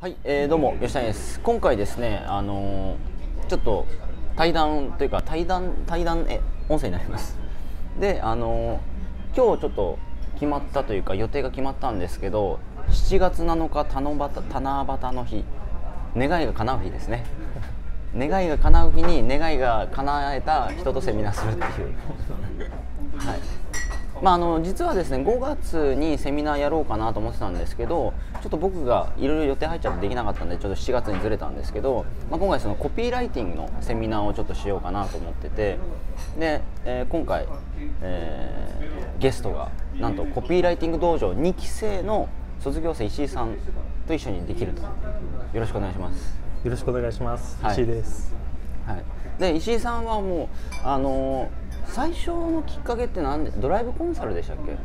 はい、えー、どうも吉谷です。今回ですね、あのーちょっと対談というか対談対談え音声になります。で、あのー今日ちょっと決まったというか予定が決まったんですけど、7月7日七夕七夕の日、願いが叶う日ですね。願いが叶う日に願いが叶えた人とセミナーするっていう。はい。まあ、あの実はですね5月にセミナーやろうかなと思ってたんですけどちょっと僕がいろいろ予定入っちゃってできなかったんでちょっと7月にずれたんですけど、まあ、今回そのコピーライティングのセミナーをちょっとしようかなと思っててで、えー今回、えーゲストがなんとコピーライティング道場2期生の卒業生石井さんと一緒にできるとよろしくお願いします。よろしくお願いします。はい石井です。はい、で石井さんはもうあのー最初のきっかけって何でドライブコンサルでしたっけ？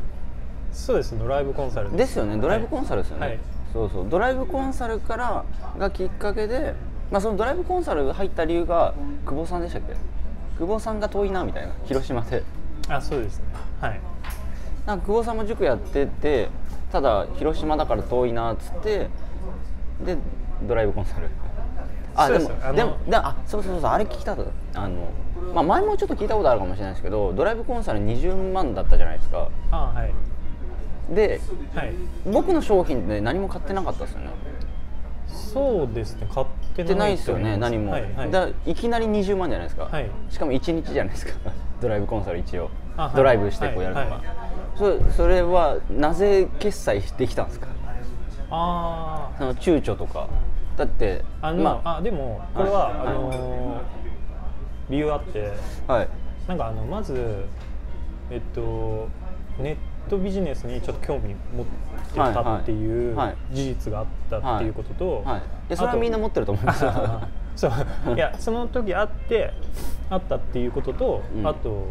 そうです。ドライブコンサルです。よねドライブコンサルですよね、はい。そうそう。ドライブコンサルからがきっかけで、まあ、そのドライブコンサルが入った理由が久保さんでしたっけ？久保さんが遠いなみたいな広島で。あ、そうですね。はい。なんか久保さんも塾やっててただ広島だから遠いなっつってでドライブコンサルあでもでもであそうそうそうあれ聞きたかった。あの、まあ、前もちょっと聞いたことあるかもしれないですけどドライブコンサル20万だったじゃないですか。あ、はい。ではい。僕の商品で何も買ってなかったですよね。そうですね。買ってない買ってないですよね何も、はい。はい。だいきなり20万じゃないですか、はい。しかも1日じゃないですか。ドライブコンサル一応、ドライブしてこうやるのが、はいはいそそれはなぜ決済できたんですか？あその躊躇とかだってあ。あの、まあ、でも、これは、はいあのー理由あって。あはいなんか、あの、まず。えっと。ネットビジネスにちょっと興味持ってたっていうはいはい事実があったっていうことと、はい、でそれはみんな持ってると思いますよそういやその時あってあったっていうことと、うんあと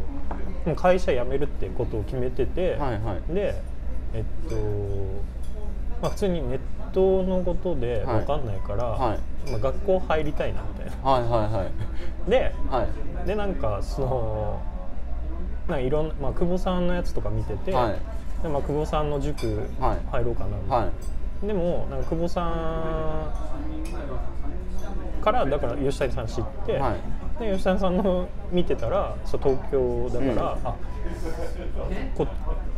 もう会社辞めるってことを決めてて、はいはいでえっとまあ普通にネットのことではい。分かんないから、はい。まあ、学校入りたいなみたいな。はいはいはい。ではい。でなんかそのなんかいろんな、まあ、久保さんのやつとか見てて、はい。でまあ、久保さんの塾はい。入ろうかなみたいな、はい。でもなんか久保さんからだから吉谷さん知って、はい。で吉谷さんの見てたらそう東京だから、うん。あこっ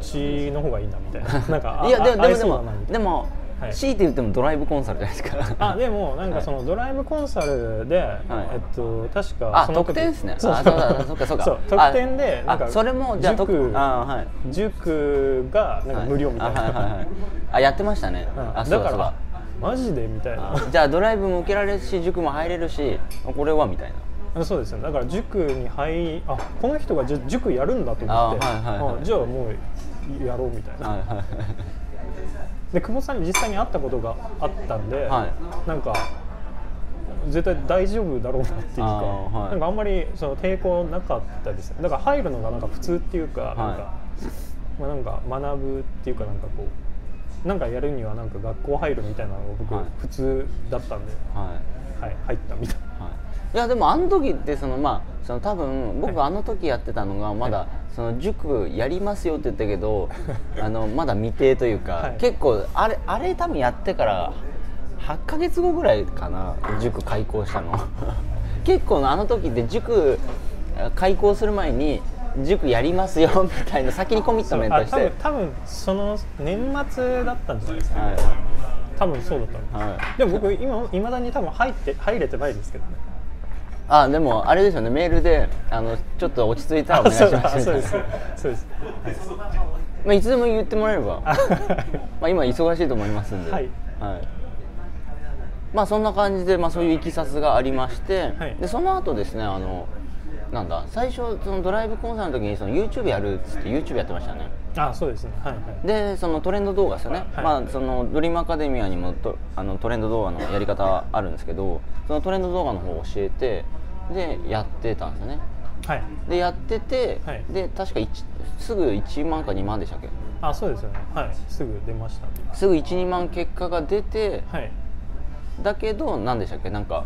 ちの方がいいなみたいな。なんかあいやであもでもでもはい。強いて言ってもドライブコンサルじゃないですか。あでもなんかそのドライブコンサルで、えっと確かあその時特典ですね。そうあそうだそうかそうか。そうあ特典でなんかあそれもじゃあ特塾あはい。塾がなんか無料みたいな、はい。あはいはいはい。あやってましたね、うん。あだからマジでみたいな。あじゃあドライブも受けられるし塾も入れるしこれはみたいな。あそうですよだから塾に入あこの人がじゃ塾やるんだと思ってあはいはいはい。あじゃあもうやろうみたいな、はいはいで久保さんに実際に会ったことがあったんで、はなんか絶対大丈夫だろうなっていうか、はい。なんかあんまりその抵抗なかったですね。だから入るのがなんか普通っていうか、なんかまあなんか学ぶっていうかなんかこうなんかやるにはなんか学校入るみたいなのが僕、はい。普通だったんで、はい。はい、入ったみたいな。はいいやでもあの時ってそのまあその多分僕あの時やってたのがまだその塾やりますよって言ったけどあのまだ未定というか、はい。結構あれあれ多分やってから8ヶ月後ぐらいかな塾開校したの。結構あの時って塾開校する前に塾やりますよみたいな先にコミットメントして。分多分その年末だったんじゃないですか、はい。多分そうだったはい。でも僕今いまだに多分入って入れてないですけどねあでもあれですよね。メールであのちょっと落ち着いたらお願いします。だそうです。そうです。まあ、いつでも言ってもらえれば、まあ、今忙しいと思いますんで、はい。まあそんな感じで、まあ、そういういきさつがありまして、はい。でその後ですねあのなんだ？最初そのドライブコンサートの時にその YouTube やるっつって YouTube やってましたね。あそうですね。はいはい。でそのトレンド動画ですよね、はいまあ、そのドリームアカデミアにもとあのトレンド動画のやり方あるんですけどそのトレンド動画の方を教えてでやってたんですよね。はい。でやってて、はい。で確か一すぐ1万か2万でしたっけ？あそうですよね。はい。すぐ出ましたすぐ12万結果が出てはい。だけど何でしたっけ？なんか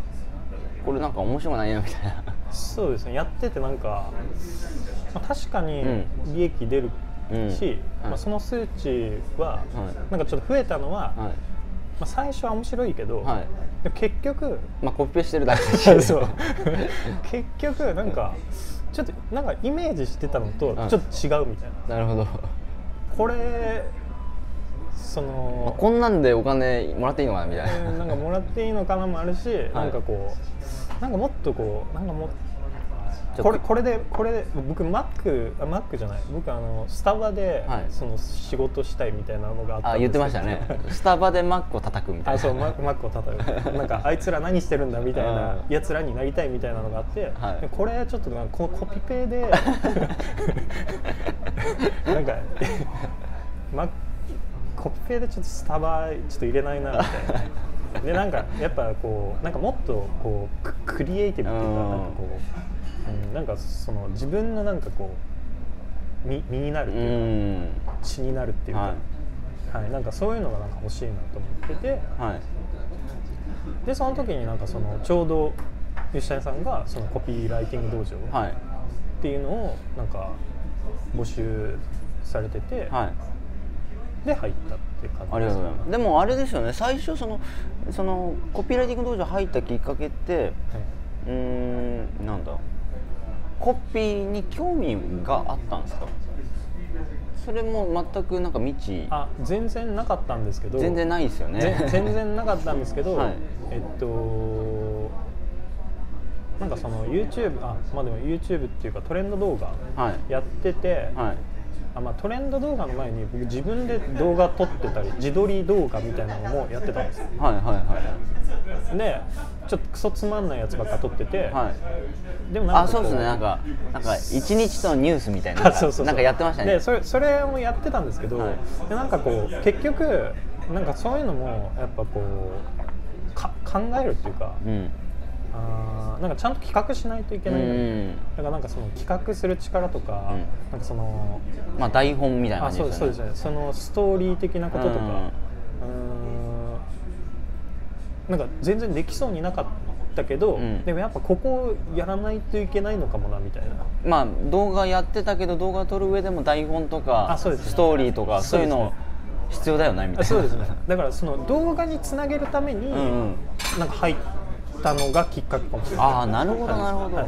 これなんか面白くないなみたいなそうですね。やっててなんか、まあ、確かにうん。利益出るし、うん。はい。まあ、その数値は、はい。なんかちょっと増えたのは、はい。まあ、最初は面白いけど、はい。結局まあコピペしてるだけだし。結局なんかちょっとなんかイメージしてたのとはい。ちょっと違うみたいな、なるほど、まこれそあの、こんなんでお金もらっていいのかなみたいな、えーなんかもらっていいのかなもあるし、なんかこうなんかもっとこうなんかもこれこれでこれで僕マックあマックじゃない。僕あのスタバで、はい。その仕事したいみたいなのがあったんですよあ言ってましたね。スタバでマックを叩くみたいな。あそうマックマックを叩く。なんか あいつら何してるんだみたいなうん。やつらになりたいみたいなのがあって、はい。でこれちょっとなんかこコピペで なんかマコピペでちょっとスタバちょっと入れないなみたいな でなんかやっぱこうなんかもっとこうククリエイティブっていうかうん。なんかこう、うん、なんかその自分のなんかこう身身になるっうていうか、ん。血になるっていうか、ははい。なんかそういうのがなんか欲しいなと思ってて。いはい。でその時になんかそのちょうど吉谷さんがそのコピーライティング道場っはい。ていうのをなんか募集されてて、はい。で入ったっていう感じありがとうございますでもあれですよね。最初そのそのコピーライティング道場入ったきっかけってはい。うーんなんだ？コピーに興味があったんですか？それも全くなんか未知。あ全然なかったんですけど。全然ないですよね。ぜ全然なかったんですけど、はい。えっとなんかその YouTube あまあでも YouTube っていうかトレンド動画はい。やってて、はいあまあ、トレンド動画の前に僕自分で動画撮ってたり自撮り動画みたいなのもやってたんですよ。はいはいはいでちょっとクソつまんないやつばっか撮ってて、はい。でもなんかあそうですね。なんかなんか一日とニュースみたいな。そうそう。なんかやってましたね。でそれそれもやってたんですけど、はい。でなんかこう結局なんかそういうのもやっぱこうか考えるっていうか、うんあーなんかちゃんと企画しないといけないな、うん。だからなんかその企画する力とか、うん。なんかそのまあ台本みたいなあ感じそうですそうですそのストーリー的なこととか、うんなんか全然できそうになかったけど、うん。でもやっぱここをやらないといけないのかもなみたいな。まあ動画やってたけど動画撮る上でも台本とかあそうですね。ストーリーとかそうういうの必要だよねみたいな。あそうですね。だからその動画につなげるために、うんうん。なんか入ったのがきっかけかもしれないああなるほどはい。なるほど、はい。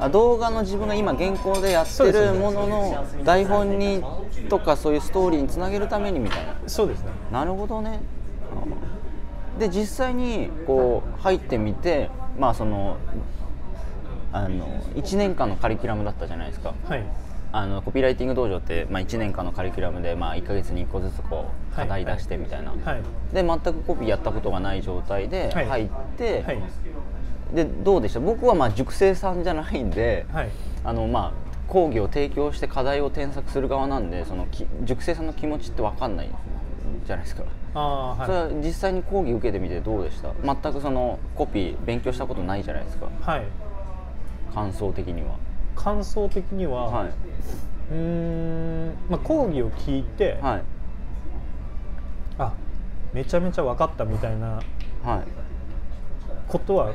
あ動画の自分が今現行でやってるものの台本にとかそういうストーリーにつなげるためにみたいな。そうですね。なるほどね。で実際にこう入ってみてまあそのあの1年間のカリキュラムだったじゃないですか。はいあのコピーライティング道場って、まあ、1年間のカリキュラムで、まあ、1か月に1個ずつこう課題出してみたいな、はい。で全くコピーやったことがない状態ではい。入って、はい。でどうでした？僕はまあ塾生さんじゃないんで、はい。あのまあ講義を提供して課題を添削する側なんでそのき塾生さんの気持ちって分かんないじゃないですか、ああそれはは実際に講義受けてみてどうでした？全くそのコピー勉強したことないじゃないですか。いはい。感想的には感想的には、はい。うーんまあ講義を聞いて、はい。あめちゃめちゃ分かったみたいなはい。ことは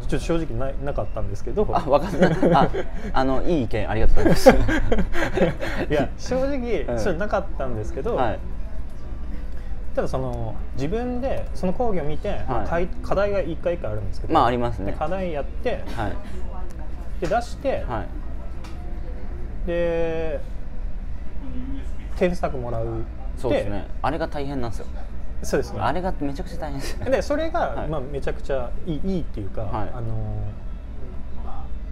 ちょっと正直ないなかったんですけど。あ分かったああのいい意見ありがとうございます。いや正直うん。それなかったんですけど、はい。ただその自分でその講義を見て、はい。課題が1回1回あるんですけど、まあありますね。で課題やってはいで出して、はい。で添削もらう。そうですね。あれが大変なんですよ。そうですね。あれがめちゃくちゃ大変ですよ。でそれが、はい。まあ、めちゃくちゃいいいいっていうか、はい。あの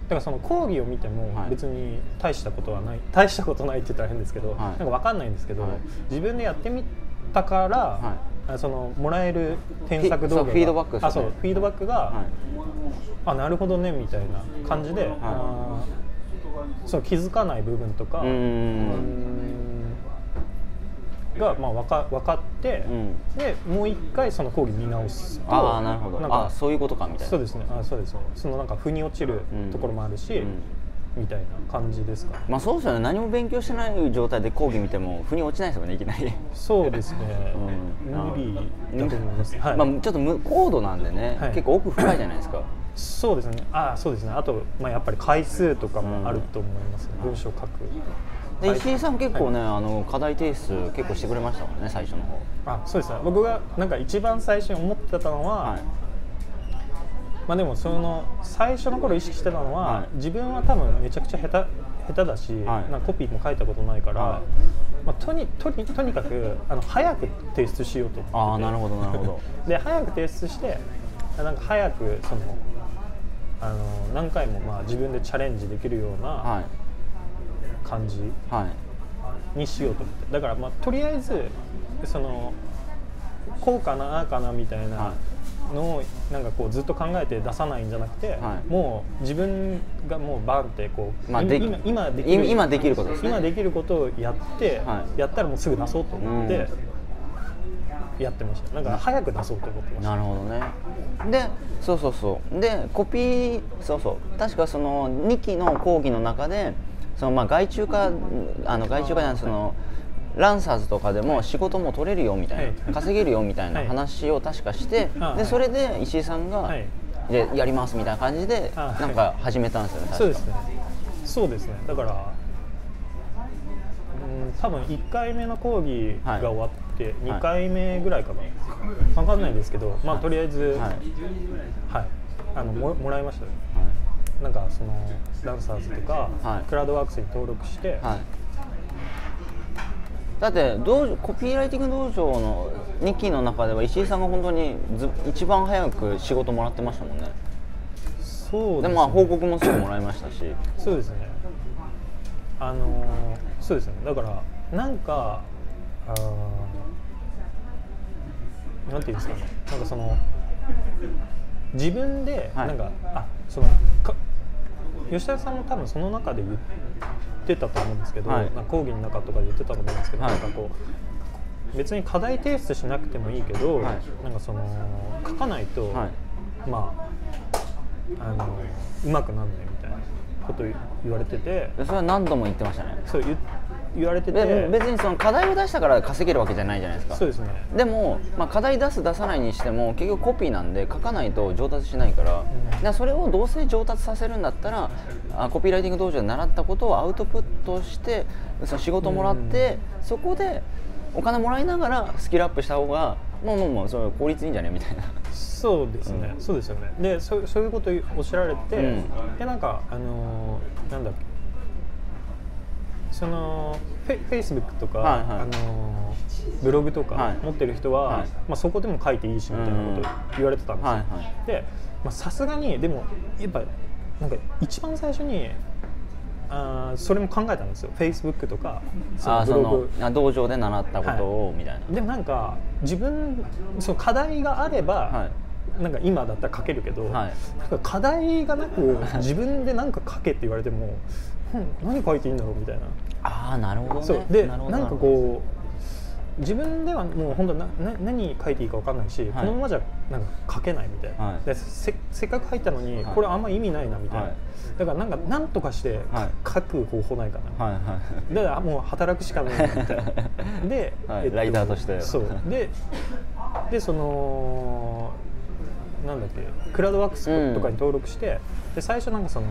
だからその講義を見てもはい。別に大したことはない、大したことないって言ったら変ですけど、はい。なんか分かんないんですけど、はい。自分でやってみたから、はあそのもらえる添削動画が。フィードバックね。あそうフィードバックが、はい。あなるほどねみたいな感じで、あーそう気づかない部分とかが、まあ、分か分かって、うん。でもう一回その講義見直すとああなるほど。なんかあそういうことかみたいな。そうですね。あそうです。ねそのなんか腑に落ちるうんところもあるし、うんみたいな感じですかまあそうですよね。何も勉強してない状態で講義見ても腑に落ちないですよねいきなり。そうですね、うん。無理だと思います、はい。まあちょっとむ高度なんでね、はい。結構奥深いじゃないですか。そうですね。あそうですね。あと、まあ、やっぱり回数とかもあると思いますね、文章書く。ではい石井さん結構ね、あの課題提出結構してくれましたもんね最初の方。あそうですね。僕がなんか一番最初に思ってたのは、はいまあでもその最初の頃意識してたのは、はい。自分は多分めちゃくちゃ下手下手だし、はい。なんかコピーも書いたことないから、はい。まあ、とにとにとにかくあの早く提出しようと。ああなるほどなるほど。で早く提出してなんか早くそのあの何回もまあ自分でチャレンジできるようなはい。感じはい。にしようと思って。だからまあとりあえずそのこうかなああかなみたいなはのをなんかこうずっと考えて出さないんじゃなくて、はい。もう自分がもうバンってこう、まあで今今できる今今できることですね。今できることをやって、はい。やったらもうすぐ出そうと思ってうん。やってました。なんか早く出そうと思ってました。なるほどね。でそうそうそう。でコピーそうそう。確かその2期の講義の中でそのまあ外注化あの外注化じゃないそのランサーズとかでも仕事も取れるよみたいな、はい。稼げるよみたいな はい。話を確かして、でそれで石井さんが、はい。でやりますみたいな感じで、なんか始めたんですよねそうですね。そうですね。だからうん多分1回目の講義が終わって、2回目ぐらいかな、分かんないですけどまあとりあえずはい。はい、あのももらいましたよ。なんかそのダンサーズとか、はい。クラウドワークスに登録して、はい、だって道場コピーライティング道場の2期の中では石井さんが本当にず一番早く仕事もらってましたもんね。そうですね。でまあ報告もすぐもらいましたし。そうですね。あのーそうですね。だからなんかあーなんていうんですかね。なんかその自分ではい。なんか、あそのか吉田さんも多分その中で言ってたと思うんですけど、はい。なんか講義の中とかで言ってたと思うんですけど、はい。なんかこう別に課題提出しなくてもいいけど、はい。なんかその書かないと、はい。まああのうまくなんないみたいなこと言われてて。でそれは何度も言ってましたね。そう言言われてでて別にその課題を出したから稼げるわけじゃないじゃないですか。そうですね。でも、まあ、課題出す出さないにしても結局コピーなんで書かないと上達しないから,、だからそれをどうせ上達させるんだったらあコピーライティング道場で習ったことをアウトプットしてその仕事もらって、そこでお金もらいながらスキルアップした方がもうもうもうそれ効率いいんじゃね？みたいな。そうですね、うん。そうですよね。でそそういうことおっしゃられて、うん。でなんかあのーなんだっけそのフェフェイスブックとか、はいはい。あのーブログとかはい。持ってる人は、はい。まあ、そこでも書いていいしみたいなこと言われてたんですよ、はいはい。でまあさすがにでもやっぱなんか一番最初にあーそれも考えたんですよ。フェイスブックとかそブログ。のあ道場で習ったことを、みたいな。でもなんか自分その課題があれば、はい。なんか今だったら書けるけど、はい。なんか課題がなく自分で何か書けって言われても、うん、何書いていいんだろうみたいな、ああなるほどね。そう。でなんかこう自分ではもう本当なな何書いていいか分かんないし、はい。このままじゃなんか書けないみたいな、はい。でせせっかく入ったのに、はい。これあんま意味ないなみたいな、はい。だからなんか何とかして、はい。書く方法ないかな、はいはい。だからもう働くしかないみたいな。で、はい。ライターとして。そう。ででそのなんだっけクラウドワークスとかに登録して、で最初なんかその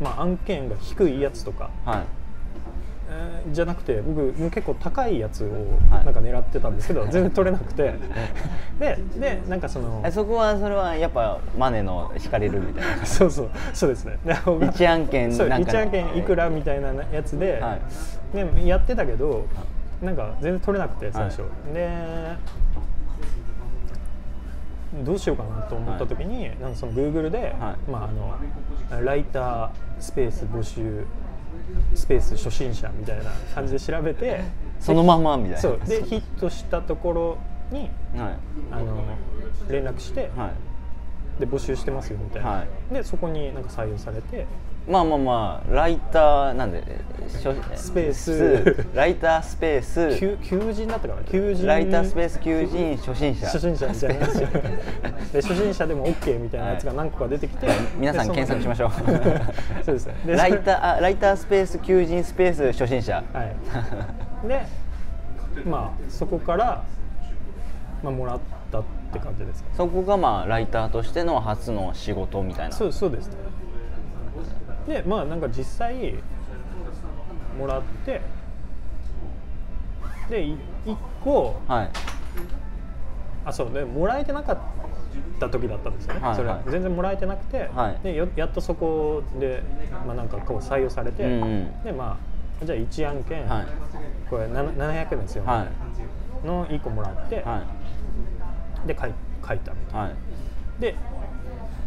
まあ案件が低いやつとか、はい。えーじゃなくて僕結構高いやつをはい。なんか狙ってたんですけど、全然取れなくて。で でなんかそのえそこはそれはやっぱマネの惹かれるみたいな。そうそうそうですね。一案件そ案件いくらみたいなやつで、はでやってたけどなんか全然取れなくて最初、はでどうしようかなと思った時に、なんかその Google で、はい。まあ、あのライタースペース募集スペース初心者みたいな感じで調べてそのまんまみたいな。そう。でヒットしたところにはい。あの連絡して、はい。で募集してますよみたいな、はい。でそこになんか採用されてまあまあまあライターなんでしょスペース。ライタースペース。求求人だったかな？求人ライタースペース求人。初心者。初心者じゃないですよで初心者でも OK みたいなやつが何個か出てきて、皆さん検索しましょう。そうです。ねでライターあライタースペース求人スペース初心者。はい。でまあそこから、まあ、もらったって感じですか？そこがまあライターとしての初の仕事みたいな。そうそうですねでまあなんか実際もらってで1個、はい、あそうねもらえてなかった時だったんですよね、はいはい、それ全然もらえてなくて、はい、でやっとそこで、まあ、なんかこう採用されて、うんうん、でまあじゃあ1案件、はい、これ700円ですよ、はい、の1個もらって、はい、で書い書いたみたいな、で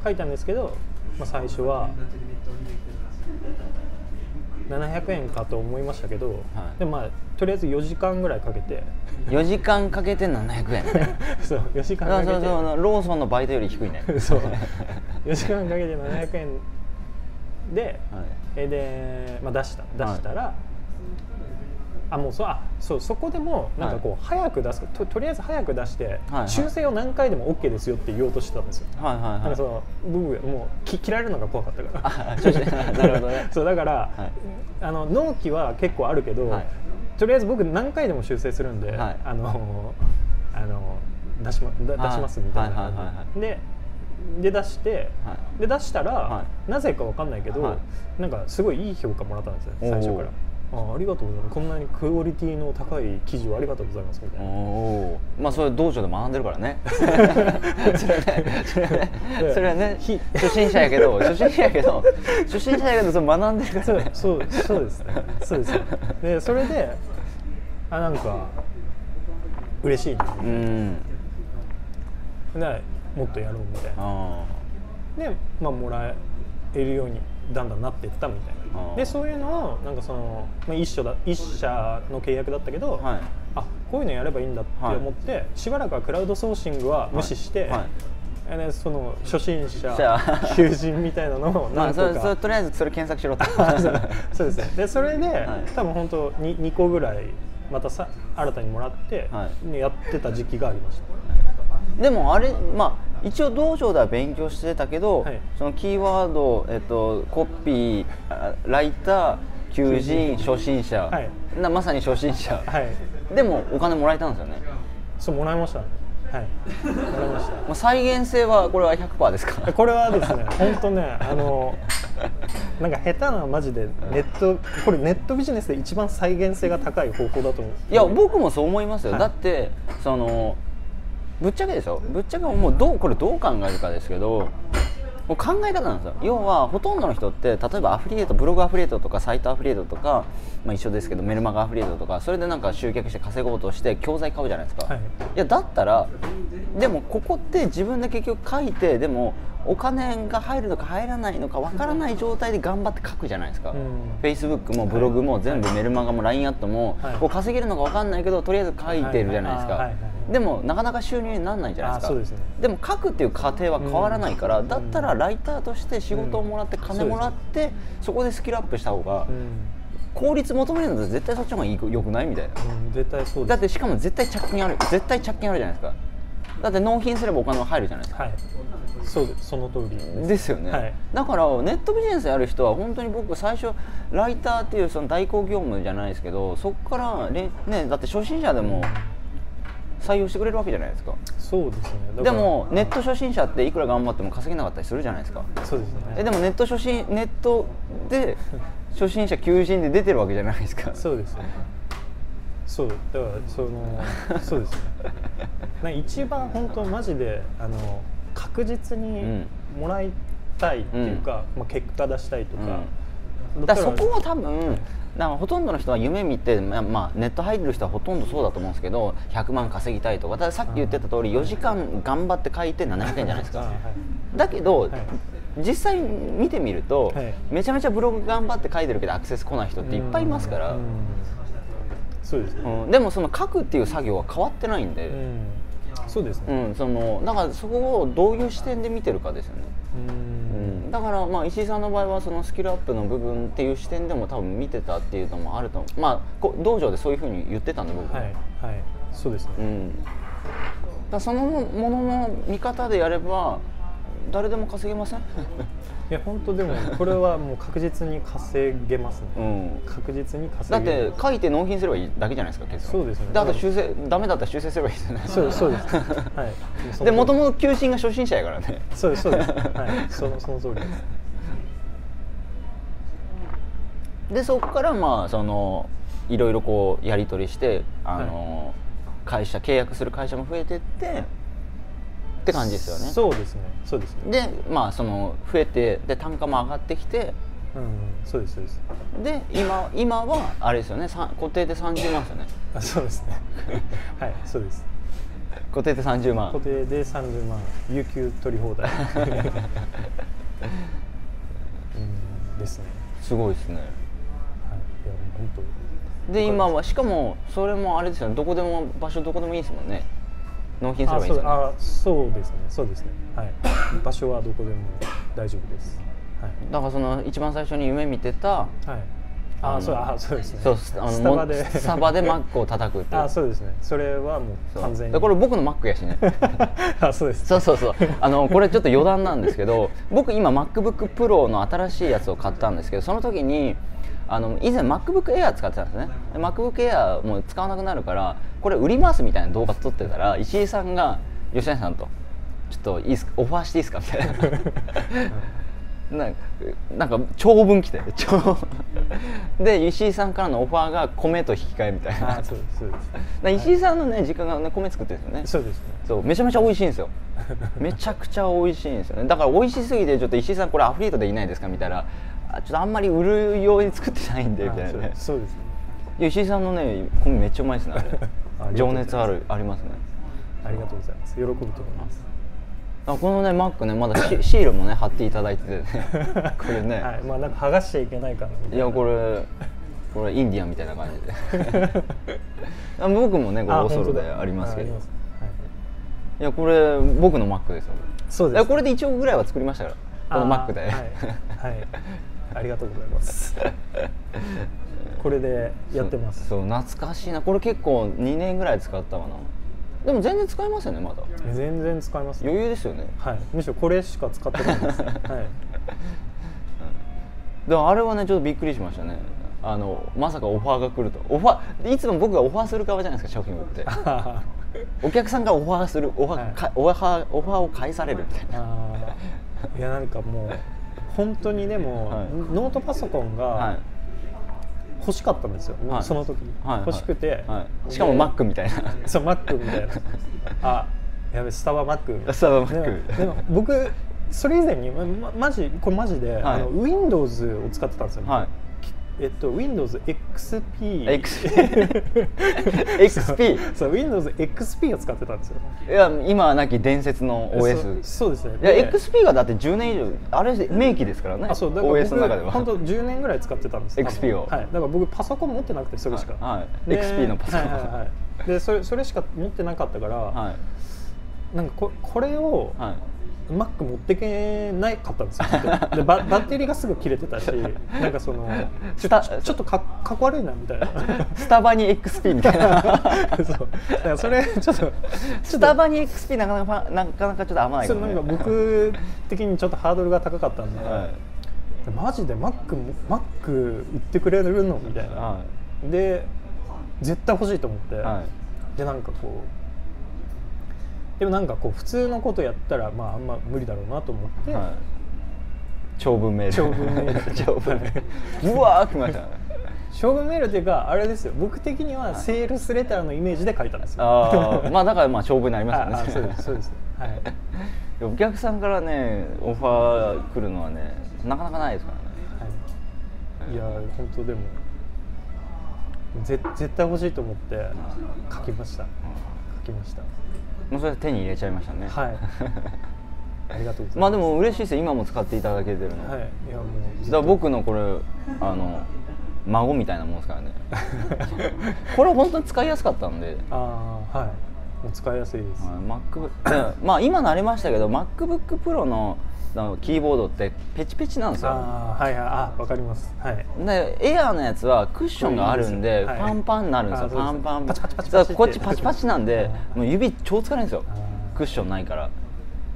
書いたんですけど、まあ、最初は700円かと思いましたけど、はい、でまあとりあえず4時間ぐらいかけて。4時間かけて700円。そう4時間かけて。ローソンのバイトより低いね。そう。4時間かけて700円で、はい、で、まあ、出した出したら、はい。あもうそあそうそこでもなんかこう、早く出すととりあえず早く出して、修正を何回でもオッケーですよって言おうとしてたんですよ。はいはいはい、かその僕もうき切られるのが怖かったから。なるほどね。そうだから、あの納期は結構あるけど、とりあえず僕何回でも修正するんで、あのあの出しま出しますみたいな。で。で出して、で出したら、なぜかわかんないけど、なんかすごいいい評価もらったんですよ最初から。あありがとうございます。こんなにクオリティの高い記事をありがとうございますみたいな。まあそれ道場で学んでるからね。それはねそれはね れはね初心者やけど初心者やけど初心者やけどそれ学んでるからね。そうそうですね。そうですね。でそれであなんか嬉しいうん。なもっとやろうみたいな。でまあもらえるようにだんだんなっていったみたいな。でそういうのをなんかその、まあ、一緒だ一社の契約だったけど、はい、あこういうのやればいいんだって思って、はい、しばらくはクラウドソーシングは無視して、はい、ね、その初心者求人みたいなのを なんとか、まあ、それとりあえずそれ検索しろと。そうですね。でそれで、多分本当に2個ぐらいまたさ新たにもらって、ね、やってた時期がありました。でもあれまあ一応道場では勉強してたけど、はい、そのキーワード、えっと、コピーライター求人初心者、はい、なまさに初心者、はい、でもお金もらえたんですよね。そうもらいました。はい。もらいました、まあ、再現性はこれは100%ですか？これはですね本当ねあのなんか下手なマジでネットこれネットビジネスで一番再現性が高い方法だと思う。んですいや僕もそう思いますよ、だってそのぶっちゃけでしょ？ぶっちゃけもうどうこれどう考えるかですけどもう考え方なんですよ。要はほとんどの人って例えばアフリエイトブログアフリエイトとかサイトアフリエイトとか、まあ、一緒ですけどメルマガアフリエイトとかそれでなんか集客して稼ごうとして教材買うじゃないですか、はい、いやだったらでもここって自分で結局書いてでもお金が入るのか入らないのかわからない状態で頑張って書くじゃないですか、フェイスブックもブログも全部メルマガも LINE アットも、こう稼げるのかわかんないけどとりあえず書いてるじゃないですか、でもなかなか収入にならないじゃないですか。でも書くっていう過程は変わらないから、だったらライターとして仕事をもらって金もらって、そこでスキルアップした方が、効率求めるんだったら絶対そっちの方がいいよくないみたいな、うん、絶対そうだってしかも絶対着金ある絶対着金あるじゃないですか。だって納品すればお金が入るじゃないですか、はい、そうその通りです。よね、はい、だからネットビジネスやる人は本当に僕最初ライターっていうその代行業務じゃないですけどそこからねだって初心者でも採用してくれるわけじゃないですか。そうですね。でもネット初心者っていくら頑張っても稼げなかったりするじゃないですか。そうですね。えでもネット初心ネットで初心者求人で出てるわけじゃないですか。そうですね。そうだからそのそうですね。一番本当マジであの確実にもらいたいっていうか、まあ、結果出したいとか、だそこは多分なんかほとんどの人は夢見て、まあ、まあ、ネット入ってる人はほとんどそうだと思うんですけど100万稼ぎたいとかさっき言ってた通り4時間頑張って書いて700円じゃないですか、だけど、はい、実際見てみると、はい、めちゃめちゃブログ頑張って書いてるけどアクセス来ない人っていっぱいいますから、うん、そうですね、うん、でもその書くっていう作業は変わってないんで。うん。そうですね、うん、そのだからそこをどういう視点で見てるかですよね。うん。だからまあ石井さんの場合はそのスキルアップの部分っていう視点でも多分見てたっていうのもあるとまあこ道場でそういうふうに言ってたんで僕ははい、はい、そうですね、うん、だそのものの見方でやれば誰でも稼げません？いや本当でもこれはもう確実に稼げますね、うん、確実に稼だって書いて納品すればいいだけじゃないですか結論。そうですね。だと修正だめだったら修正すればいいじゃないですかそうそうです、はい、でもともと求心が初心者やからね。そうですそうです、はい、そのその通りです。でそこからまあそのいろいろこうやり取りしてあの、はい、会社契約する会社も増えてってって感じですよね。そうですね。そうですね。でまあその増えてで単価も上がってきてうんそうですそうです。で今今はあれですよね。さ固定で30万ですよね。あそうですね。はいそうです。固定で30万固定で30万有給取り放題。うんですね。すごいですね。はい。いや本当。で今はしかもそれもあれですよね。どこでも場所どこでもいいですもんね納品すれあばいいですよね？そうあそうですね。そうですね。はい。場所はどこでも大丈夫です。はい。だからその一番最初に夢見てたはい。あそうあそうですね。そうあのスタバで。スタバでマックを叩くっていう。あそうですね。それはもう完全に。でこれ僕のマックやしね。あそうですそうそうそう。あのこれちょっと余談なんですけど僕今 MacBookPro の新しいやつを買ったんですけどその時にあの以前 MacBookAir 使ってたんですね。で MacBookAir もう使わなくなるからこれ売りますみたいな動画撮ってたら石井さんが吉谷さんと「ちょっといいですか？オファーしていいですか?」みたいな。なんかなんか長文来て。長で石井さんからのオファーが米と引き換えみたいな。あそうです石井さんのね実家がね米作ってるんですよね。そうですね。そうめちゃめちゃ美味しいんですよ。めちゃくちゃ美味しいんですよね。だから美味しすぎてちょっと石井さんこれアフリエイトできないですか？みたいな。あちょっとあんまり売るように作ってないんでみたいなね。あそうですね。いや石井さんのね米めっちゃうまいですねあれ。情熱あるありますね。ありがとうございます。喜ぶと思います。あこのねマックねまだシ シールもね貼っていただいててね。これね、はい。まあなんか剥がしちゃいけないからみたい、やこれこれインディアンみたいな感じで。あ僕もねこれあオーソロでありますけど。はい。いやこれ僕のマックですよ。そうです。これで1億ぐらいは作りましたから。このマックで、はい、はい、ありがとうございます。これでやってます。そう懐かしいな。これ結構2年ぐらい使ったかな。でも全然使えますよねまだ。全然使います余裕ですよね。はい。むしろこれしか使ってないです。はい。でもあれはねちょっとびっくりしましたね。あのまさかオファーが来ると。オファーいつも僕がオファーする側じゃないですか商品を売って。あ お客さんがオファーするオファー,、はい。かオファーオファーを返されるみたいな。ー。いやなんかもう本当にでも、はい。ノートパソコンはがい。欲しかったんですよ、はい。その時、はい。欲しくて、はい、しかもでマックみたいな。そうマックみたいな。あやべスタバマック。みたいなスタバマック。でも僕それ以前にままマジこれマジで、はい。あの Windows を使ってたんですよ、はいえっと Windows XP XP XP そう Windows XP を使ってたんですよ。いや今はなき伝説の OS そうそうですね。いやで XP がだって10年以上あれ名機ですからね。あそうだから OS の中では。僕本当10年ぐらい使ってたんです XP を。はい。だから僕パソコン持ってなくてそれしか。はい。はい。で XP のパソコン。はいはいはい。でそれそれしか持ってなかったから、はい。なんかここれを、はい Mac 持ってけなかったんですよ。でババッテリーがすぐ切れてたし なんかそのちょちょっとかかっこ悪いなみたいな。スタバに XP みたいな。そう。だからそれちょっとスタバに XP なかなかなかなかちょっと合わないねなんか僕的にちょっとハードルが高かったんで、はい。マジで Mac, Mac 売ってくれるの？みたいな、はで絶対欲しいと思って、はでなんかこうでもなんかこう普通のことやったらまああんま無理だろうなと思って、はい。長文メール。長文メール。長文メール。うわー来ましたね勝負メールっていうかあれですよ。僕的にはセールスレターのイメージで書いたんですよ。ああまあだからまあ長文になりますよね。そうですそうです。はい。お客さんからねオファー来るのはねなかなかないですからね。はい、いや本当でもぜ絶対欲しいと思って書きました。書きましたもうそれ手に入れちゃいましたね。はい。ありがとうございます。まあでも嬉しいです。よ今も使っていただけてるの、はい。いやもうだから僕のこれあの孫みたいなもんですからね。これ本当に使いやすかったんで、ああはい。もう使いやすいです、はい、MacBook で まあ今慣れましたけど MacBookPro のあのキーボードってペチペチなんですよ。ああはいはい。あわかります。はい。でエアーのやつはクッションがあるんでパンパンになるんですよ、パンパン。パチパチパチパチこっちパチパチなんでうんもう指超疲れるんですよ。クッションないから。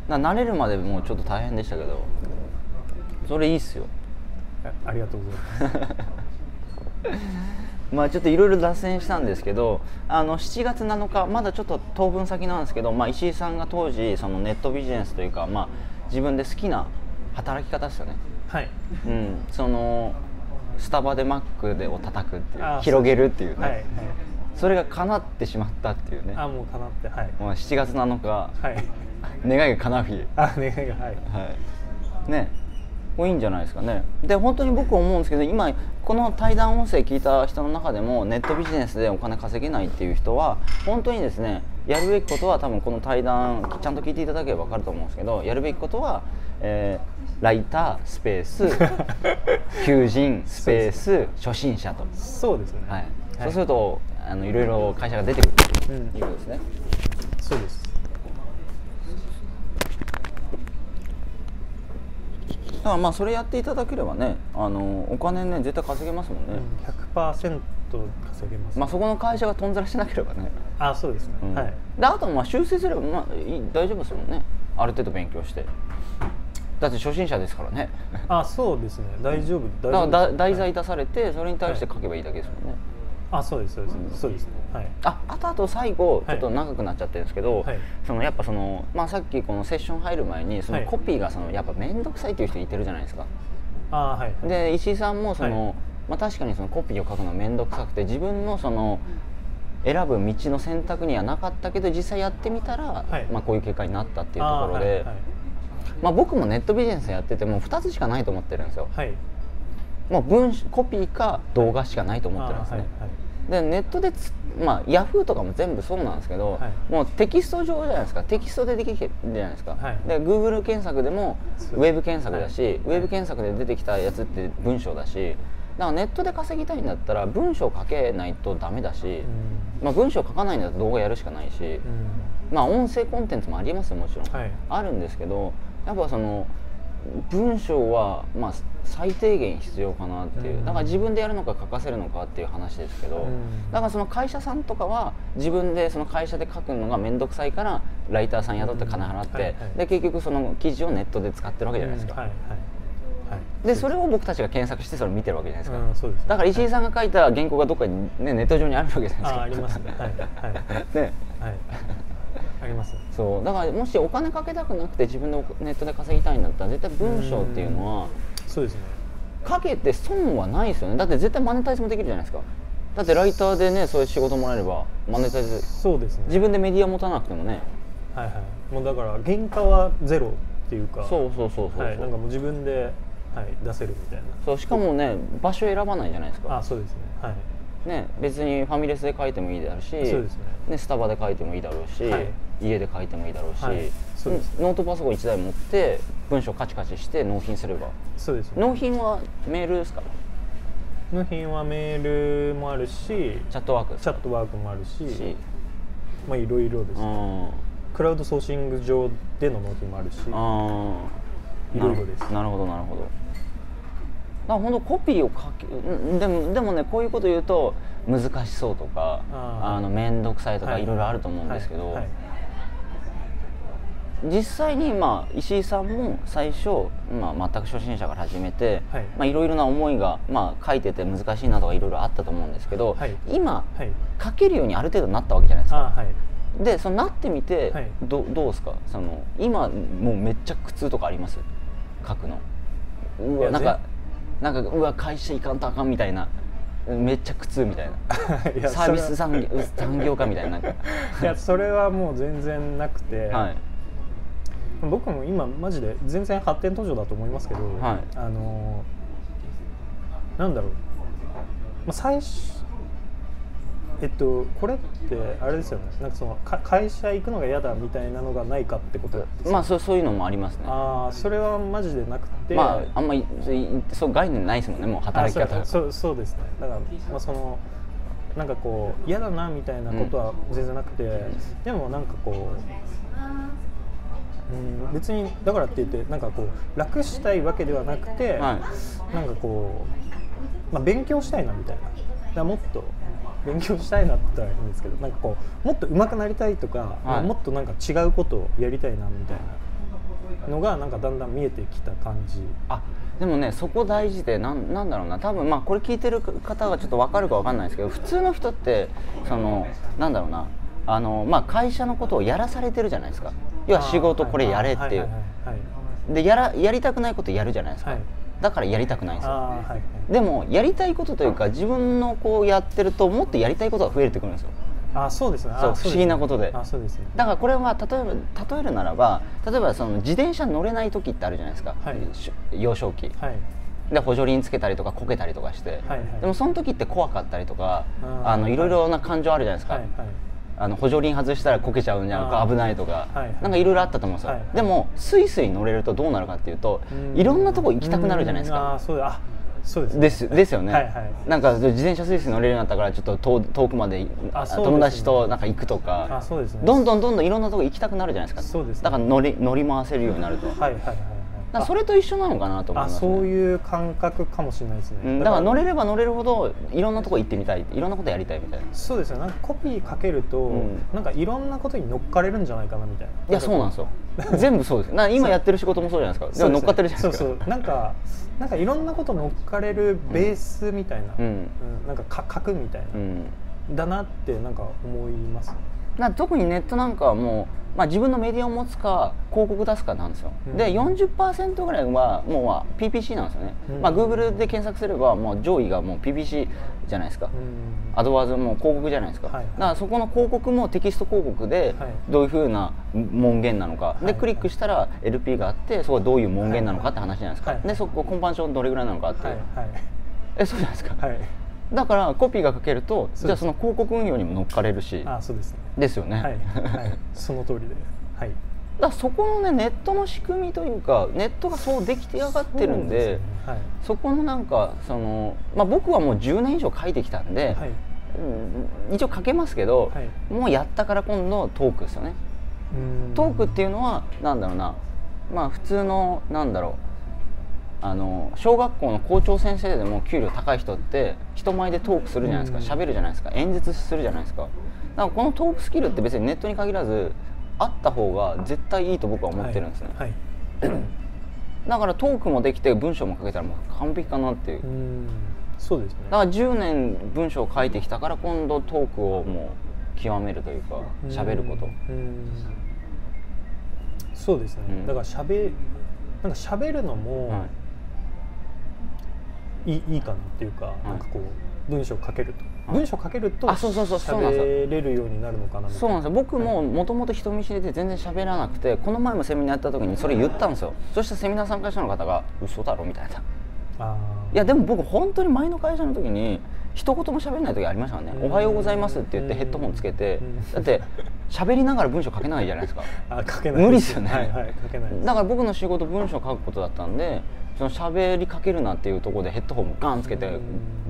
な慣れるまでもうちょっと大変でしたけど。それいいっすよ。あありがとうございます。まあちょっといろいろ脱線したんですけどあの7月7日まだちょっと当分先なんですけど、まあ、石井さんが当時そのネットビジネスというか、まあ、自分で好きな働き方ですよね、はい。うん、そのスタバでマックでを叩くっていう広げるっていうね、はいはい。それが叶ってしまったっていうね。あもうかなってはい。もう7月7日。はい。願いが叶う日。あ願いがはい。はい。ね。いいんじゃないですかね。で本当に僕思うんですけど今この対談音声聞いた人の中でもネットビジネスでお金稼げないっていう人は本当にですねやるべきことは多分この対談ちゃんと聞いていただければ分かると思うんですけどやるべきことは、えーライタースペース 求人スペース初心者と、そうですね。はい。そうするとあのいろいろ会社が出てくるとうん。いうことですね、そうです。だからまあそれやっていただければねあのお金ね絶対稼げますもんね、うん。100%稼げますまあそこの会社がとんざらしなければね、あそうですね。うん。はい。であとまあ修正すればまあいい大丈夫ですもんね。ある程度勉強して。だって初心者ですからね。あそうですね。大丈夫だからだ大丈夫です題材出されてそれに対して書けばいいだけですもんね、あそうですそうです。そうですね。はい。ああとあと最後ちはい。ょっと長くなっちゃってるんですけど、はい。そのやっぱその、まあ、さっきこのセッション入る前にそのはい。コピーがそのやっぱ面倒くさいっていう人いてるじゃないですか。あはい。はい。で石井さんもその、はいまあ、確かにそのコピーを書くの面倒くさくて自分のその選ぶ道の選択にはなかったけど実際やってみたら、はい。まあ、こういう結果になったっていうとあころで、はいはい。まあ、僕もネットビジネスやっててもう2つしかないと思ってるんですよ、はい。もう文章コピーか動画しかないと思ってるんですね、でネットでつまあヤフーとかも全部そうなんですけど、はい。もうテキスト上じゃないですか。テキストでできるじゃないですか、はい。で Google 検索でもウェブ検索だし、はい。ウェブ検索で出てきたやつって文章だしだからネットで稼ぎたいんだったら文章書けないとダメだし、うん。まあ、文章書かないんだったら動画やるしかないし、うん。まあ音声コンテンツもありますよもちろん、はい。あるんですけどやっぱその文章はまあ最低限必要かなっていう、うん。だから自分でやるのか書かせるのかっていう話ですけど、うん。だからその会社さんとかは自分でその会社で書くのが面倒くさいからライターさん雇って金払って、うんはいはい。で結局その記事をネットで使ってるわけじゃないですか、はいはいでそれを僕たちが検索してそれを見てるわけじゃないですか、うんですだから石井さんが書いた原稿がどっかに、ね、ネット上にあるわけじゃないですか。ああります。ねはい。はい。ね。はい。あります。そう。だからもしお金かけたくなくて自分でネットで稼ぎたいんだったら絶対文章っていうのはそうですね。かけて損はないですよね。だって絶対マネタイズもできるじゃないですか。だってライターでねそういう仕事もらえればマネタイズそうですね。自分でメディア持たなくてもね。はいはい。もうだから原価はゼロっていうか。そうそうそうそう、はい。なんかもう自分ではい出せるみたいな。そうしかもね場所選ばないじゃないですか。あそうですね。はい。ね別にファミレスで書いてもいいだろうしそうですね。スタバで書いてもいいだろうし、はい。家で書いてもいいだろうし、はい。そうですノートパソコン1台持って文章カチカチして納品すれば。そうですね。納品はメールですか？納品はメールもあるしチャットワークチャットワークもあるしし。まあいろいろですね。うん。クラウドソーシング上での納品もあるしいろいろです。なるほどなるほどだから本当コピーを書けうんでもでもねこういうこと言うと難しそうとかあの面倒くさいとかはい。いろいろあると思うんですけど、実際にまあ石井さんも最初、まあ、全く初心者から始めて、はい。いまあ、いろいろな思いが、まあ、書いてて難しいなとかいろいろあったと思うんですけど、はい。今はい。書けるようにある程度なったわけじゃないですか。あはい。でそのなってみて、はい。どどうですか？その今もうめっちゃ苦痛とかあります？書くの。うわなんかなんかうわ会社行かんとあかんみたいな。めっちゃ苦痛みたいな。サービス産業産業化みたいな。なんかいやそれはもう全然なくて、はい。僕も今マジで全然発展途上だと思いますけど、はい。あのーなんだろう、まあ、最初えっとこれってあれですよね。なんかそのか会社行くのが嫌だみたいなのがないかってことまあそうそういうのもありますね。ああそれはマジでなくて。まああんまりそう概念ないですもんねもう働き方あそうそうですね。だから、まあ、そのなんかこう嫌だなみたいなことは全然なくて、でもなんかこう、うん、別にだからって言ってなんかこう楽したいわけではなくて、はなんかこう、まあ、勉強したいなみたいな。だもっと勉強したいなって言ったらいいんですけどなんかこうもっと上手くなりたいとか、はい。もっとなんか違うことをやりたいなみたいなのがなんかだんだん見えてきた感じ。あでもねそこ大事でなんなんだろうな。多分まあこれ聞いてる方がちょっと分かるか分かんないですけど普通の人ってそのなんだろうな。あの、まあ、会社のことをやらされてるじゃないですか。要は仕事これやれっていう。でやらやりたくないことやるじゃないですか、はいだからやりたくないんですよ。はいはい。でもやりたいことというか自分のこうやってるともっとやりたいことが増えてくるんですよ。あそうですね。そう不思議なことで。あそうです。ねだからこれは例えば例えるならば例えばその自転車乗れない時ってあるじゃないですか、はい。し幼少期。はい。で補助輪つけたりとかこけたりとかして、はいはい。でもその時って怖かったりとかあのいろいろな感情あるじゃないですか、はいはいあの補助輪外したらこけちゃうんじゃないか危ないとか、はいはい。なんかいろいろあったと思うんですよ、はいはい。でもスイスイ乗れるとどうなるかっていうとうん。いろんなとこ行きたくなるじゃないですか。ーそうですね。ですですよね、はいはい。なんか自転車スイスイ乗れるようになったからちょっと遠遠くまでね。友達となんか行くとか。あそうですね。どんどんどんどんいろんなとこ行きたくなるじゃないですか。そうですね。だから乗り乗り回せるようになると、はいはいはいそれと一緒なのかなと思いあます、ね、そういう感覚かもしれないですね、うん。だから。乗れれば乗れるほどいろんなとこ行ってみたいいろんなことやりたいみたいな。そうですよなんかコピーかけると、うん。なんかいろんなことに乗っかれるんじゃないかなみたいな。いやそうなんですよ。全部そうです。な今やってる仕事もそうじゃないですか。でも乗っかってるじゃないですか。そうそう。なんかなんかいろんなこと乗っかれるベースみたいな、うん。うん。なんかか核みたいな、うん。だなってなんか思いますな特にネットなんかはもう、まあ、自分のメディアを持つか広告出すかなんですよ、うん。で40%ぐらいはもうまあ PPC なんですよね、うん。まあ、Google で検索すればもう上位がもう PPC じゃないですか、うん。アドワーズも広告じゃないですか、はいだからそこの広告もテキスト広告ではい。どういうふうな文言なのか、はい。でクリックしたら LP があってそこはどういう文言なのかって話じゃないですか、はい。でそこコンバンションどれぐらいなのかっていう、はい。えそうじゃないですか、だからコピーが書けるとじゃあその広告運用にも乗っかれるし。あそうですね。ですよね、はい、はい、その通りで。はい。だそこのねネットの仕組みというかネットがそうできてやがってるんでね。はい。そこのなんかその、まあ、僕はもう10年以上書いてきたんで、はい。うん一応書けますけど、はい。もうやったから今度トークですよね。うん。トークっていうのはなんだろうな。まあ普通のなんだろうあの小学校の校長先生でも給料高い人って人前でトークするじゃないですか。うん。喋るじゃないですか。演説するじゃないですか。だからこのトークスキルって別にネットに限らずあった方が絶対いいと僕は思ってるんですね、はい、はい。だからトークもできて文章も書けたらもう完璧かなっていう。う、ん。そうですね。だから10年文章を書いてきたから今度トークをもう極めるというか喋ること。うん。そうですね、うん。だからしゃべなんか喋るのも、はいいいいいかなっていうか、い。なんかこう文章書けると、はい。文章書けるとあそうそうそうそうなんですよ。喋れるようになるのかなそうなんですよ。僕ももともと人見知りで全然喋らなくてこの前もセミナーやった時にそれ言ったんですよ。そしてセミナー参加者の方が「嘘だろ」みたいな。あー。いやでも僕本当に前の会社の時に一言も喋らない時ありましたね「うん。おはようございます」って言ってヘッドホンつけてうん。だって喋りながら文章書けないじゃないですか。あ書けない。無理っすよね。はいはい書けないだから僕の仕事文章書くことだったんでその喋りかけるなっていうところでヘッドホンガンつけてうん。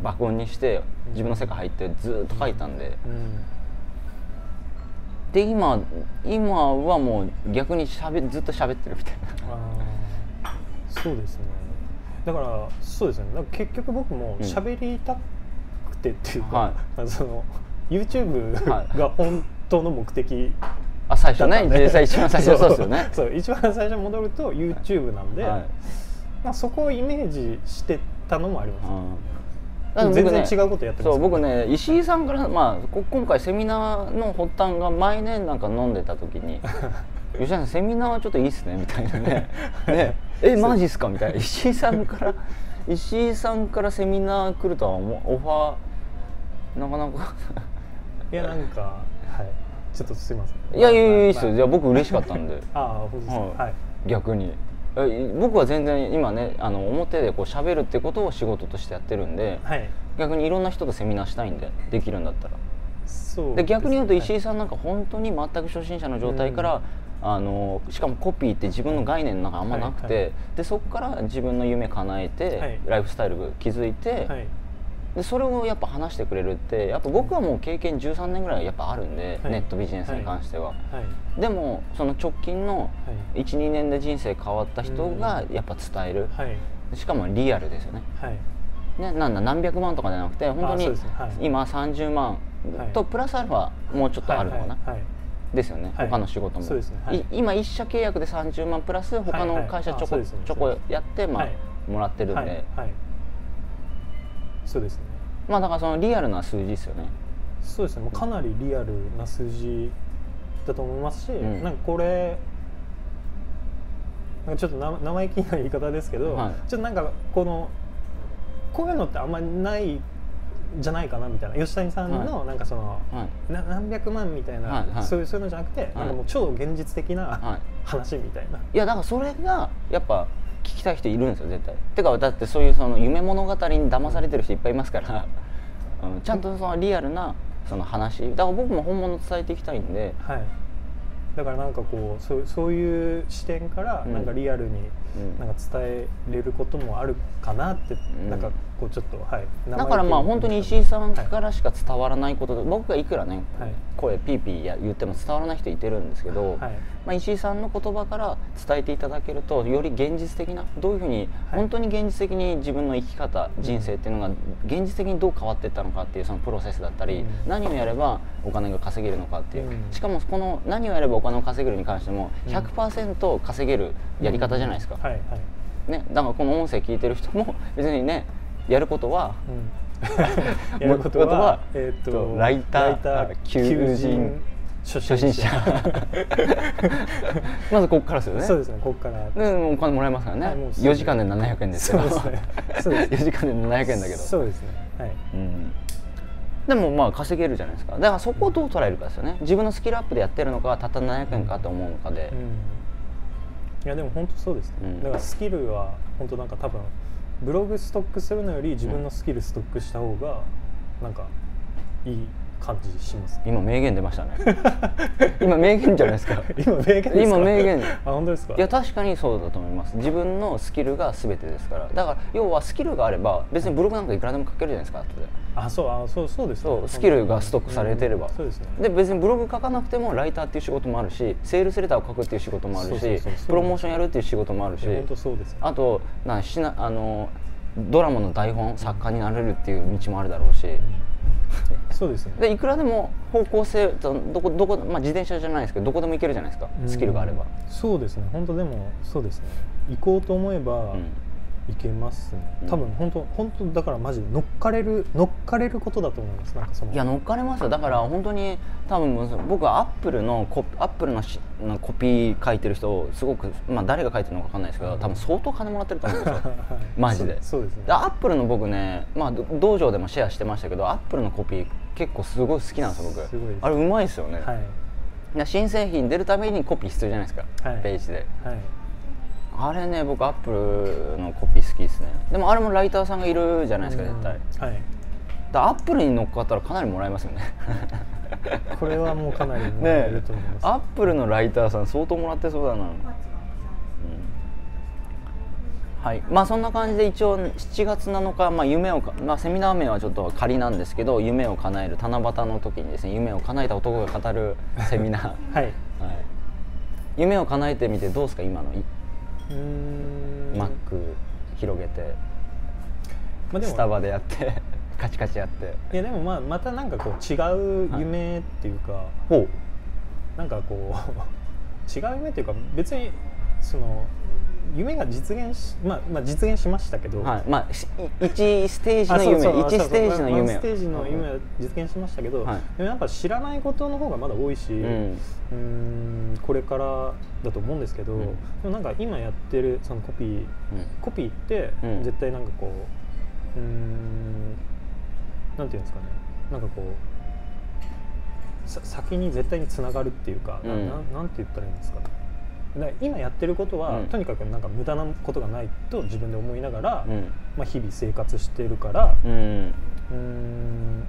爆音にして自分の世界入ってずーっと書いたんで。うん。で今今はもう逆にしゃべずっと喋ってるみたいな。そうですね。だからそうですね。結局僕もうん。喋りたくてっていうか、はい。その YouTube はい。が本当の目的あ最初ね実際一番最初 そう。ですよね。そう一番最初に戻ると YouTube なんで、はい。まあ、そこをイメージしてたのもあります、うん。全然違うことやってます。そう僕ね石井さんから、まあ、こ今回セミナーの発端が前年なんか飲んでた時に「吉田さんセミナーはちょっといいっすね」みたいなね「ね。えマジっすか?」みたいな。石井さんから石井さんからセミナー来るとはオファーなかなか。いやなんかはい。ちょっとすいません。いやいやいやいいっすよ、まあいや僕嬉しかったんでああ本当ですかはいはい逆にえ僕は全然今ねあの表でこう喋るってことを仕事としてやってるんで、はい逆にいろんな人とセミナーしたいんでできるんだったらそうで逆に言うと石井ささんなんか本当に全く初心者の状態から、あのしかもコピーって自分の概念の中あんまなくて、はいはいでそこから自分の夢叶えて、はいライフスタイル築いて、はいでそれをやっぱ話してくれるってやっぱ僕はもう経験13年ぐらいやっぱあるんで、はい。ネットビジネスに関しては、はい。でもその直近のはい。12年で人生変わった人がやっぱ伝える、はい。しかもリアルですよね。はい。ね、なんだ何百万とかじゃなくて本当あに今30万とはい。プラスアルファもうちょっとあるのかな、ですよね、はい。他の仕事も。ね。今一社契約で30万プラス他の会社ちょこ、ちょこやって、まあはい。もらってるんで、そうですね。まあだからそのリアルな数字ですよね。そうですね。もうかなりリアルな数字だと思いますし、うん。なんかこれなんかちょっとな生意気な言い方ですけど、はい。ちょっとなんかこのこういうのってあんまりないじゃないかなみたいな。吉谷さんのはなんかその、はい。な何百万みたいな、はいはい。そういうそういうのじゃなくて、なんかもう超現実的なはい。話みたいな、いやだからそれがやっぱ聞きたい人いるんですよ絶対。てかだってそういうその夢物語に騙されてる人いっぱいいますから、うん、ちゃんとそのリアルなその話。だから僕も本物伝えていきたいんで。はい、だからなんかこうそうそういう視点からうん。なんかリアルにうんなんか伝えれることもあるかなって、ん。なんかこうちょっとはい。だからまあ本当に石井さんからしか伝わらないことで、僕がいくらね、はい。声ピーピーや言っても伝わらない人いてるんですけど、はい。まあ、石井さんの言葉から伝えていただけるとより現実的などういうふうに、本当に現実的に自分の生き方人生っていうのが現実的にどう変わっていったのかっていうそのプロセスだったり、うん。何をやればお金が稼げるのかっていう、うん。しかもこの何をやればお金を稼げるに関しても100%稼げるやり方じゃないですか、はいはい、ね、だからこの音声聞いてる人も 別にねやることはうん、やることは えー、とライター求人初初心者。まずここからですよね。そうですねここから。でお金もらえますからね、はいもう4時間で700円ですよ。そうです。ねそうです。4時間で700円だけど。そうですね。はい。うん。でもまあ稼げるじゃないですか。だからそこをどう捉えるかですよね。自分のスキルアップでやってるのかたった700円かと思うのかで、うんいやでも本当そうですね、うん。だからスキルは本当なんか多分ブログストックするのより自分のスキルストックした方がなんかいい感じします、今名言出ましたね。今名言じゃないですか。今名言ですか？今名言。あ本当ですか？いや確かにそうだと思います。自分のスキルが全てですから。だから要はスキルがあれば別にブログなんかいくらでも書けるじゃないですか後で。あそうあそうそうですね。そうスキルがストックされてれば、うんそうですね。で別にブログ書かなくてもライターっていう仕事もあるしセールスレターを書くっていう仕事もあるしプロモーションやるっていう仕事もあるし本当そうですねあとなしなあのドラマの台本作家になれるっていう道もあるだろうし、そうですね。でいくらでも方向性どこどこ、まあ、自転車じゃないですけどどこでも行けるじゃないですか。スキルがあれば、うんそうですね。本当でもそうですね。行こうと思えばうん行けますね、うん。多分本当本当だからマジで乗っかれる乗っかれることだと思います。なんかそのいや乗っかれますよ。だから本当に多分僕はアップルのコアップルのしのコピー書いてる人をすごく、まあ、誰が書いてるのか分かんないですけど多分相当金もらってると思うんですよ。は いマジで。そうですね。でアップルの僕ね、まあ、ど道場でもシェアしてましたけどアップルのコピー結構すごい好きなんですよ僕。すごいあれうまいですよね、はい。で新製品出るためにコピー必要じゃないですか、はい。ページで。はいあれね僕アップルのコピー好きですね。でもあれもライターさんがいるじゃないですか絶対。うんはい。だアップルに乗っかったらかなりもらえますよね。これはもうかなりもらえると思います、アップルのライターさん相当もらってそうだな、うん。はい。まあそんな感じで一応7月7日、まあ、夢をか、まあ、セミナー名はちょっと仮なんですけど夢を叶える七夕の時にですね夢を叶えた男が語るセミナー、はい。はい、夢を叶えてみてどうですか今のマック広げてまあでも。スタバでやって カチカチやって。いやでもまあまたなんかこう違う夢っていうか、ほう。なんかこう 違う夢っていうか別にその夢が実現しまあまあ実現しましたけど、はい。まあし1ステージあの夢。そうそう。1ステージの夢ワンステージの夢は実現しましたけど、はい。でもやっぱ知らないことの方がまだ多いし、うん。うーんこれからだと思うんですけど、うん。でもなんか今やってるそのコピーうん。コピーってうん。絶対なんかこううーんなんていうんですかね。なんかこうさ先に絶対につながるっていうか、なうん。なんなんて言ったらいいんですかね今やってることは、うん。とにかくなんか無駄なことがないと自分で思いながら、うん。まあ、日々生活してるからうん。うーん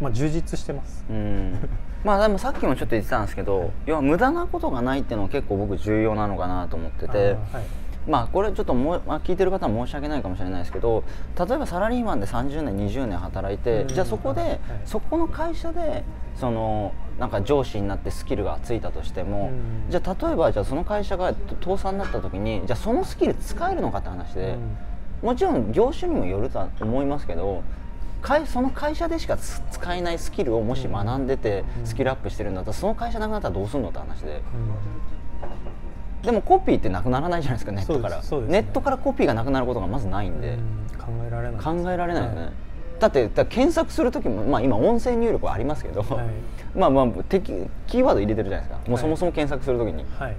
まあ充実してます。うん。まあでもさっきもちょっと言ってたんですけど要は無駄なことがないっていうのは結構僕重要なのかなと思ってて。はいまあこれちょっともう、まあ、聞いてる方は申し訳ないかもしれないですけど例えばサラリーマンで30年20年働いてうん。じゃあそこで、はい。そこの会社でそのなんか上司になってスキルがついたとしても、うん。じゃあ例えばじゃあその会社が倒産になった時にじゃあそのスキル使えるのかって話で、もちろん業種にもよるとは思いますけど会その会社でしかつ使えないスキルをもし学んでてうん。スキルアップしてるんだったらその会社なくなったらどうするのって話で。うんでもコピーってなくならないじゃないですかネットから、ね。ネットからコピーがなくなることがまずないんで、うん考えられない。考えられないよね、はい。だってだ検索する時も、まあ、今音声入力はありますけど、はい。まあまあ敵キーワード入れてるじゃないですか。もうはい。そもそも検索する時に、はい。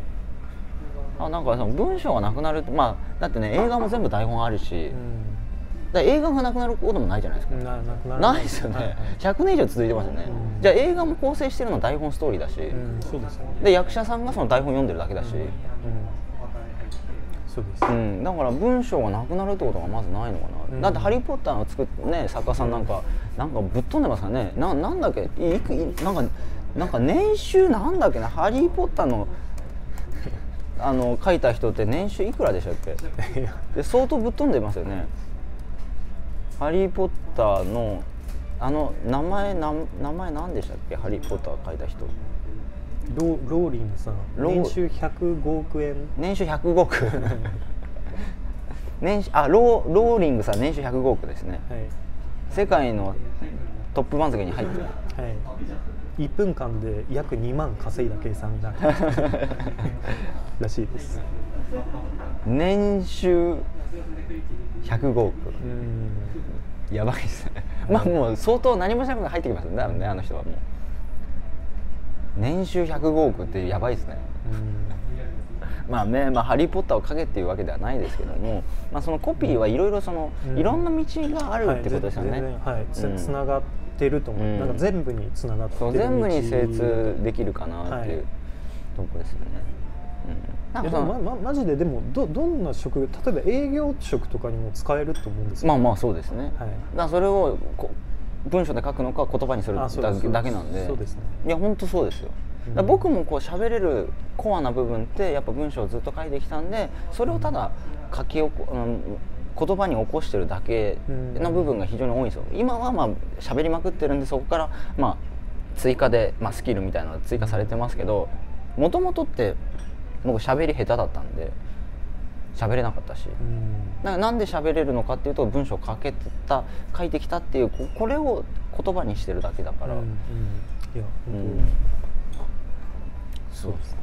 あなんかその文章がなくなるまあだってね映画も全部台本あるし、うだ映画がなくなることもないじゃないですか、んななくないですよね、はいはい。100年以上続いてますよね、うん。じゃあ映画も構成してるのは台本ストーリーだし、うんそうですよね。で役者さんがその台本読んでるだけだし、うんそうです、うん。だから文章がなくなるってことがまずないのかな、うん。だって「ハリー・ポッター」を作ってね作家さんなんか、なんかぶっ飛んでますからね。ななんだっけ？いくいなんかなんか年収なんだっけな「ハリー・ポッターの」あの書いた人って年収いくらでしたっけ？で相当ぶっ飛んでますよね「ハリー・ポッターの」あの名前なん名前何でしたっけ「ハリー・ポッター」書いた人。ローローリングさん。年収105億円。年収105億。年収あローローリングさん年収105億ですね。はい。世界のトップ番付に入ってる。はい、1分間で約2万稼いだ計算だ らしいです。年収105億。うん。やばいですね。まあもう相当何もしなくて入ってきますよねねあの人はもう。年収105億ってやばいですね。まあね、まあ、ハリー・ポッターを書けっていうわけではないですけども、まあ、そのコピーはいろいろその、うん。いろんな道があるってことですよね。はい、はいつ,、うん。つながってると思う、うん。なんか全部につながってる全部に精通できるかなっていうはい。とこですよね。ままマジででもどどんな職例えば営業職とかにも使えると思うんですよ、まあまあそうですね。はい。だそれをこ文章で書くのか言葉にするだけなんで。そうですね。いや本当そうですよ、だから僕もこう喋れるコアな部分ってやっぱ文章をずっと書いてきたんでそれをただ書き起こ、うん、言葉に起こしてるだけの部分が非常に多いんですよ。今はまあ喋りまくってるんでそこからまあ追加で、まあ、スキルみたいなのが追加されてますけどもともとって僕喋り下手だったんで喋れなかったし、うん。ななんで喋れるのかっていうと文章を書けてた書いてきたっていうここれを言葉にしてるだけだから、うんうん。いやうん。そうですね。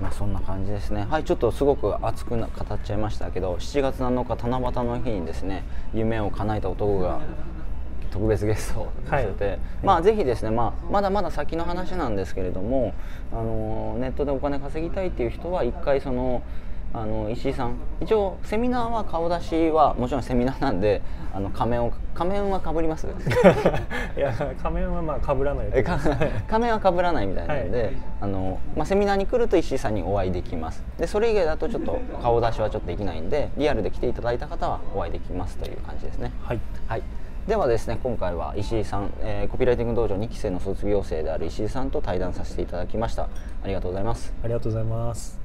まあそんな感じですね。はいちょっとすごく熱くな語っちゃいましたけど7月7日七夕の日にですね夢を叶えた男が特別ゲストをさせて、はい。まあぜひですね、まあ、まだまだ先の話なんですけれどもあのネットでお金稼ぎたいっていう人は一回そのあの石井さん一応セミナーは顔出しはもちろんセミナーなんであの仮面を仮面はかぶります？いや仮面はまあ被らない。仮面はかぶらないみたいなので、はい。あのまあ、セミナーに来ると石井さんにお会いできます。でそれ以外だとちょっと顔出しはちょっとできないんでリアルで来ていただいた方はお会いできますという感じですね。はい。はいではですね今回は石井さん、えーコピーライティング道場2期生の卒業生である石井さんと対談させていただきました。ありがとうございます。ありがとうございます。